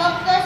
Dr.